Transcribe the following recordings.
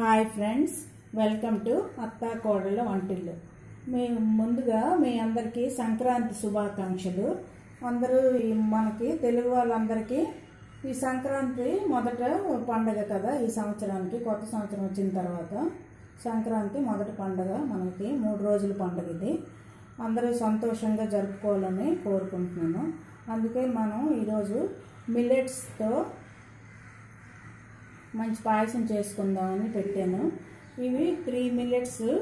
Hi friends welcome to అత్తా కోడల వంటిల్లు. మీ ముందుగా మీ అందరికీ సంక్రాంతి శుభాకాంక్షలు. అందరూ ఈ మనకి తెలుగు వాళ్ళందరికీ ఈ సంక్రాంతి మొదట పండగ కదా ఈ సంవత్సరానికి కొత్త సంవత్సరం వచ్చిన తర్వాత. సంక్రాంతి మొదటి పండగ మనకి మూడు రోజుల పండగ ఇది. అందరూ సంతోషంగా జరుపుకోవాలని కోరుకుంటున్నాను. అందుకే మనం ఈరోజు మిల్లెట్స్తో మంచి పాయసం చేసుకుందామని పెట్టాను. ఇవి త్రీ మిల్లెట్స్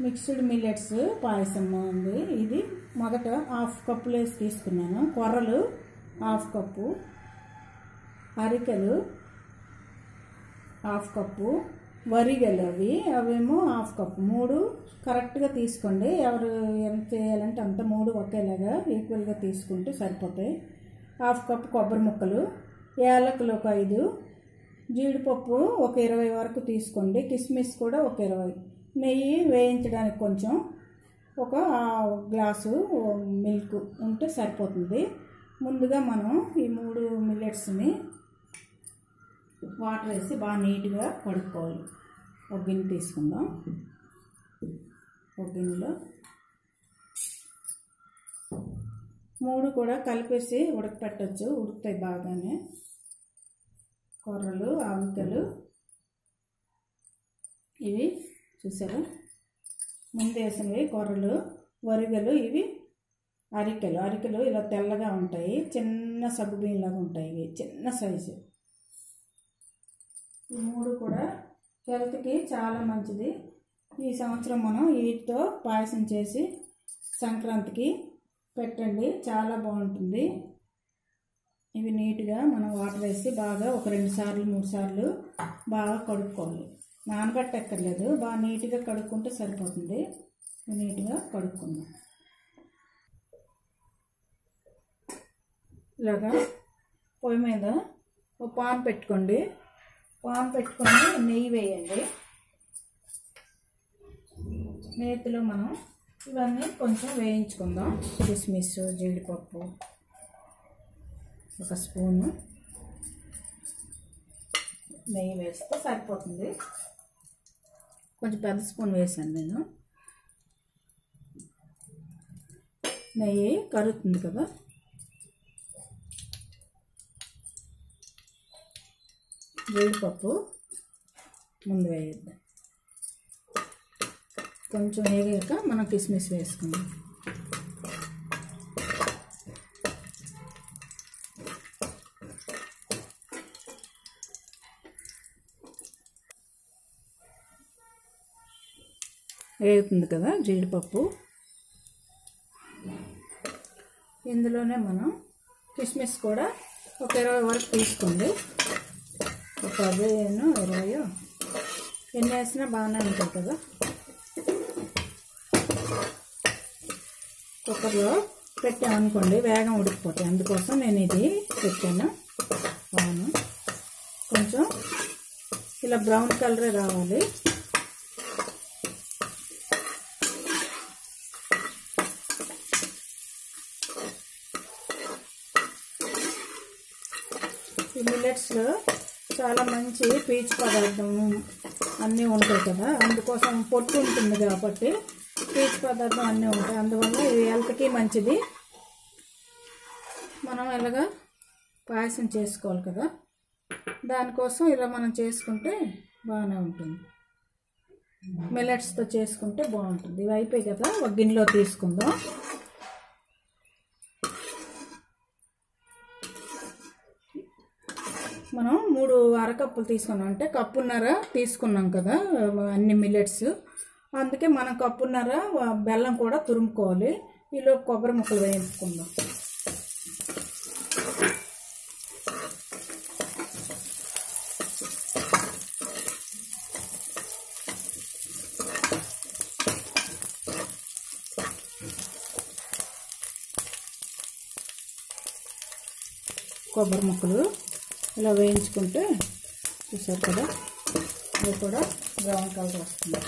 మిక్స్డ్ మిల్లెట్స్ పాయసం ఉంది ఇది మొదట హాఫ్ కప్పు వేసి తీసుకున్నాను. కొర్రలు హాఫ్ కప్పు అరికెలు హాఫ్ కప్పు వరిగలు అవి. అవేమో హాఫ్ కప్పు. మూడు కరెక్ట్గా తీసుకోండి. ఎవరు ఎంత చేయాలంటే అంత మూడు ఒకేలాగా ఈక్వల్గా తీసుకుంటే సరిపోతాయి. హాఫ్ కప్ కొబ్బరి ముక్కలు యాలకులు ఒక ఐదు జీడిపప్పు ఒక ఇరవై వరకు తీసుకోండి. కిస్మిస్ కూడా ఒక ఇరవై. నెయ్యి వేయించడానికి కొంచెం ఒక గ్లాసు మిల్క్ ఉంటే సరిపోతుంది. ముందుగా మనం ఈ మూడు మిల్లెట్స్ని వాటర్ వేసి బాగా నీట్గా కడుక్కోవాలి. ఒక గిన్నె తీసుకుందాం. ఒక గిన్నెలో మూడు కూడా కలిపేసి ఉడకపెట్టచ్చు. ఉడుకుతాయి బాగానే. కొర్రలు ఆవికలు ఇవి చూసారా ముందు వేసినవి కొర్రలు వరిగలు ఇవి అరికెలు. అరికెలు ఇలా తెల్లగా ఉంటాయి. చిన్న సగ్గు బియ్యంలాగా ఉంటాయి ఇవి. చిన్న సైజు. ఈ మూడు కూడా హెల్త్కి చాలా మంచిది. ఈ సంవత్సరం మనం వీటితో పాయసం చేసి సంక్రాంతికి పెట్టండి. చాలా బాగుంటుంది. ఇవి నీట్గా మనం వాటర్ వేసి బాగా ఒక రెండు సార్లు మూడు సార్లు బాగా కడుక్కోవాలి. నానబెట్టక్కర్లేదు. బాగా నీట్గా కడుక్కుంటే సరిపోతుంది. నీట్గా కడుక్కుందాం. ఇలాగా పొయ్యి మీద ఒక పాన్ పెట్టుకోండి. పాన్ పెట్టుకొని నెయ్యి వేయండి. నేతిలో మనం ఇవన్నీ కొంచెం వేయించుకుందాం. కిస్మిస్ జీడిపప్పు. ఒక స్పూను నెయ్యి వేస్తే సరిపోతుంది. కొంచెం పెద్ద స్పూన్ వేసాను నేను. నెయ్యి కరుగుతుంది కదా. జీడిపప్పు ముందు వేయద్దాం. కొంచెం వేగాక మనం కిస్మిస్ వేసుకుందాం. వేగుతుంది కదా జీడిపప్పు. ఇందులోనే మనం కిస్మిస్ కూడా ఒక ఇరవై వరకు తీసుకోండి. ఒక పదిహేను ఇరవయో. ఎన్ని వేసినా బాగానే ఉంటుంది కదా. కుక్కర్లో పెట్టామనుకోండి వేగం ఉడికిపోతాయి. అందుకోసం నేను ఇది పెట్టాను. అవును. కొంచెం ఇలా బ్రౌన్ కలరే రావాలి ఈ చాలా మంచి పీచు పదార్థం అన్నీ ఉంటాయి కదా. అందుకోసం పొట్టు ఉంటుంది కాబట్టి పీచు పదార్థం అన్నీ ఉంటాయి. అందువల్ల ఇది హెల్త్కి మంచిది. మనం ఇలాగా పాయసం చేసుకోవాలి కదా. దానికోసం ఇలా మనం చేసుకుంటే బాగానే ఉంటుంది. మిల్లెట్స్తో చేసుకుంటే బాగుంటుంది. ఇవి అయిపోయి కదా. ఒక గిన్నెలో తీసుకుందాం. మనం మూడు అరకప్పులు తీసుకున్నాం. అంటే కప్పున్నర తీసుకున్నాం కదా అన్ని మిల్లెట్స్ అందుకే మనం కప్పున్నర బెల్లం కూడా తురుముకోవాలి. ఈలో కొబ్బరి ముక్కలు వేయించుకుందాం. కొబ్బరి ముక్కలు ఇలా వేయించుకుంటే చూసారు కదా? అది కూడా బ్రౌన్ కలర్ వస్తుంది.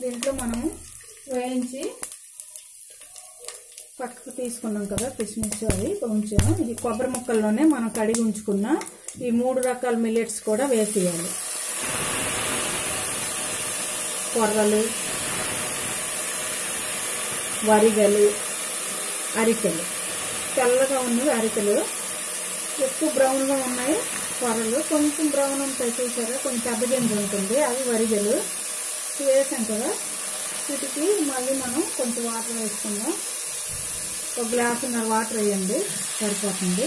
దీంట్లో మనం వేయించి పక్కకు తీసుకున్నాం కదా కిస్మిస్ అవి ఉంచాము ఇది కొబ్బరి ముక్కల్లోనే మనం కడిగి ఉంచుకున్న ఈ మూడు రకాల మిల్లెట్స్ కూడా వేసేయాలి. కొర్రలు వరిగలు అరికెలు తెల్లగా ఉన్నవి అరికెలు ఎక్కువ బ్రౌన్గా ఉన్నాయి కొర్రలు కొంచెం బ్రౌన్ ఉంటాయి చూసారా? కొంచెం పెద్ద ఉంటుంది. అవి వరిగలు. వేసాం కదా? వీటికి మళ్ళీ మనం కొంచెం వాటర్ వేసుకుందాం. ఒక గ్లాసున్నర వాటర్ వేయండి. సరిపోతుంది.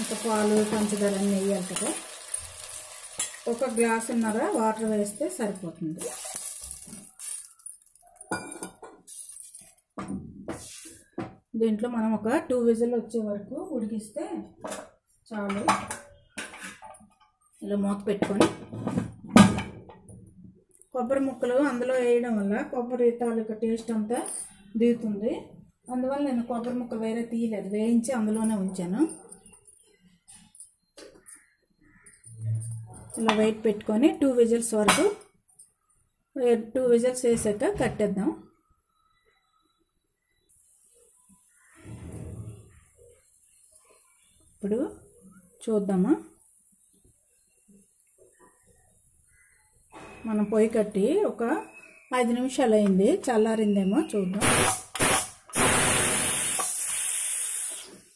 ఇంకా పాలు పంచదార అన్నీ వేయాలి కదా? ఒక గ్లాసున్నర వాటర్ వేస్తే సరిపోతుంది. దీంట్లో మనం ఒక టూ విజిల్ వచ్చే వరకు ఉడికిస్తే చాలు. ఇలా మూత పెట్టుకొని కొబ్బరి ముక్కలు అందులో వేయడం వల్ల కొబ్బరి తాలూకా టేస్ట్ అంతా దిగుతుంది. అందువల్ల నేను కొబ్బరి ముక్క వేరే తీయలేదు వేయించి అందులోనే ఉంచాను. ఇలా వెయిట్ పెట్టుకొని టూ విజిల్స్ వరకు టూ విజిల్స్ వేసాక కట్టేద్దాం. ఇప్పుడు చూద్దామా? మనం పొయ్యి కట్టి ఒక ఐదు నిమిషాలు అయింది. చల్లారిందేమో చూద్దాం.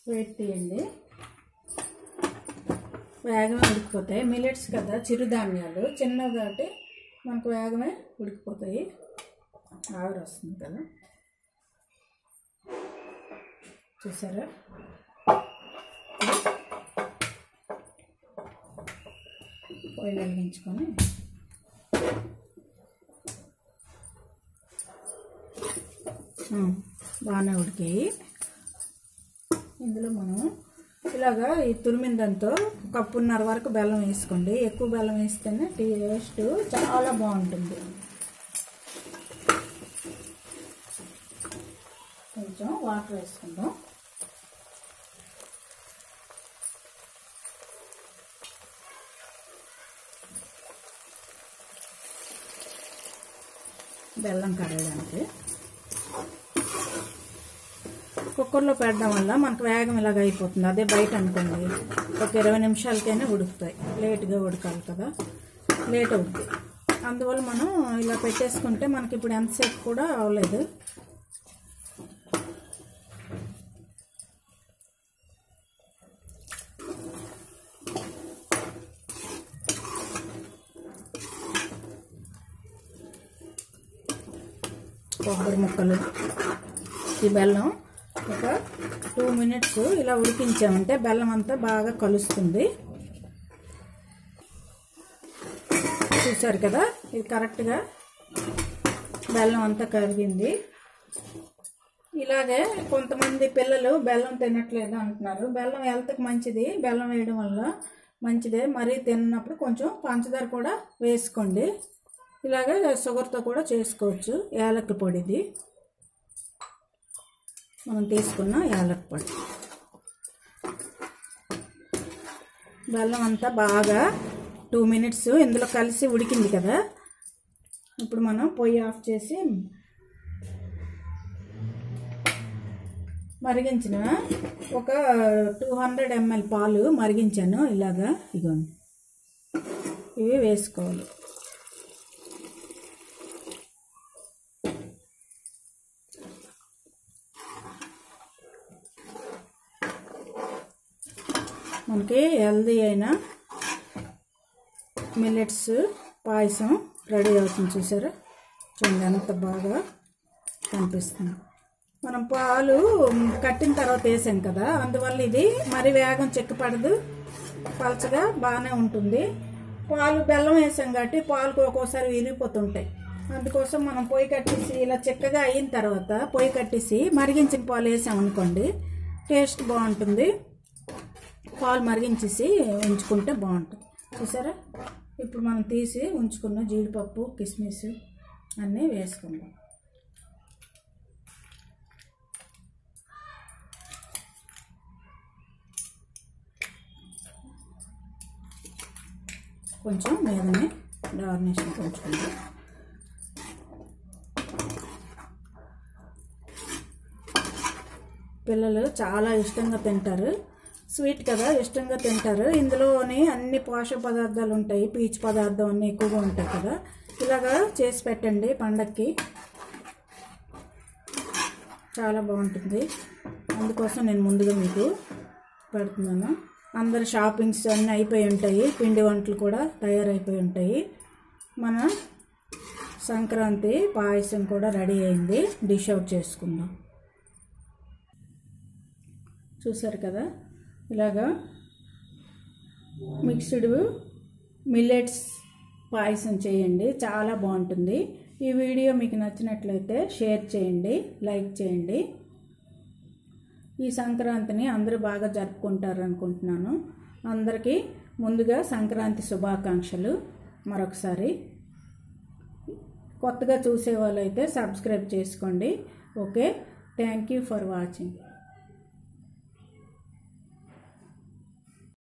వెయిట్ తీయండి వేగమే ఉడికిపోతాయి. మిల్లెట్స్ కదా చిరుధాన్యాలు. చిన్నవి కాబట్టి మనకు వేగమే ఉడికిపోతాయి. ఆవిరి వస్తుంది కదా. చూసారా? పొయ్యి వెలిగించుకొని బాగానే ఉడికాయి. ఇందులో మనం ఇలాగా ఈ తురిమిందంతో కప్పున్నర వరకు బెల్లం వేసుకోండి. ఎక్కువ బెల్లం వేస్తేనే టేస్ట్ చాలా బాగుంటుంది. కొంచెం వాటర్ వేసుకుందాం. బెల్లం కరగడానికి. కుక్కర్లో పెట్టడం వల్ల మనకు వేగం ఇలాగ అయిపోతుంది. అదే బయట అనుకోండి ఒక ఇరవై నిమిషాలకైనా ఉడుకుతాయి. లేట్గా ఉడకాలి కదా. లేట్ అవుతుంది అందువల్ల మనం ఇలా పెట్టేసుకుంటే మనకి ఇప్పుడు ఎంతసేపు కూడా అవ్వలేదు కొబ్బరి ముక్కలు ఈ బెల్లం ఒక టూ మినిట్స్ ఇలా ఉడికించామంటే బెల్లం అంతా బాగా కలుస్తుంది. చూసారు కదా? ఇది కరెక్ట్గా బెల్లం అంతా కరిగింది. ఇలాగే కొంతమంది పిల్లలు బెల్లం తినట్లేదు అంటున్నారు. బెల్లం హెల్త్కి మంచిది. బెల్లం వేయడం వల్ల మంచిదే. మరీ తిన్నప్పుడు కొంచెం పంచదార కూడా వేసుకోండి. ఇలాగే షుగర్తో కూడా చేసుకోవచ్చు. యాలక్కి పొడిది. మనం తీసుకున్న యాలక్ పొడి. బెల్లం అంతా బాగా టూ మినిట్స్ ఇందులో కలిసి ఉడికింది కదా. ఇప్పుడు మనం పొయ్యి ఆఫ్ చేసి మరిగించిన ఒక టూ హండ్రెడ్ ఎంఎల్ పాలు మరిగించాను ఇలాగా. ఇగోండి ఇవి వేసుకోవాలి. మనకి హెల్దీ అయిన మిల్లెట్స్ పాయసం రెడీ అవుతుంది చూసారా? చూడండి ఎంత బాగా కనిపిస్తుంది. మనం పాలు కట్టిన తర్వాత వేసాం కదా అందువల్ల ఇది మరి వేగం చెక్కపడదు పలచగా బాగానే ఉంటుంది. పాలు బెల్లం వేసాం కాబట్టి పాలు ఒక్కోసారి విరిగిపోతుంటాయి. అందుకోసం మనం పొయ్యి కట్టేసి ఇలా చిక్కగా అయిన తర్వాత పొయ్యి కట్టేసి మరిగించిన పాలు వేసాం అనుకోండి టేస్ట్ బాగుంటుంది. పాలు మరిగించేసి ఉంచుకుంటే బాగుంటుంది. చూసారా? ఇప్పుడు మనం తీసి ఉంచుకున్న జీడిపప్పు కిస్మిస్ అన్నీ వేసుకుందాం. కొంచెం మీదనే డార్నేషన్ ఉంచుకుందాం. పిల్లలు చాలా ఇష్టంగా తింటారు. స్వీట్ కదా ఇష్టంగా తింటారు. ఇందులోని అన్ని పోషక పదార్థాలు ఉంటాయి. పీచు పదార్థం అన్నీ ఎక్కువగా ఉంటాయి కదా. ఇలాగా చేసి పెట్టండి పండక్కి. చాలా బాగుంటుంది. అందుకోసం నేను ముందుగా మీకు పెడుతున్నాను. అందరు షాపింగ్స్ అన్నీ అయిపోయి ఉంటాయి. పిండి వంటలు కూడా తయారైపోయి ఉంటాయి. మన సంక్రాంతి పాయసం కూడా రెడీ అయింది. డిష్ అవుట్ చేసుకుందాం. చూసారు కదా? ఇలాగా మిక్స్డ్ మిల్లెట్స్ పాయసం చేయండి చాలా బాగుంటుంది. ఈ వీడియో మీకు నచ్చినట్లయితే షేర్ చేయండి లైక్ చేయండి. ఈ సంక్రాంతిని అందరూ బాగా జరుపుకుంటారు అనుకుంటున్నాను. అందరికీ ముందుగా సంక్రాంతి శుభాకాంక్షలు మరొకసారి. కొత్తగా చూసే వాళ్ళైతే సబ్స్క్రైబ్ చేసుకోండి. Okay thank you for watching.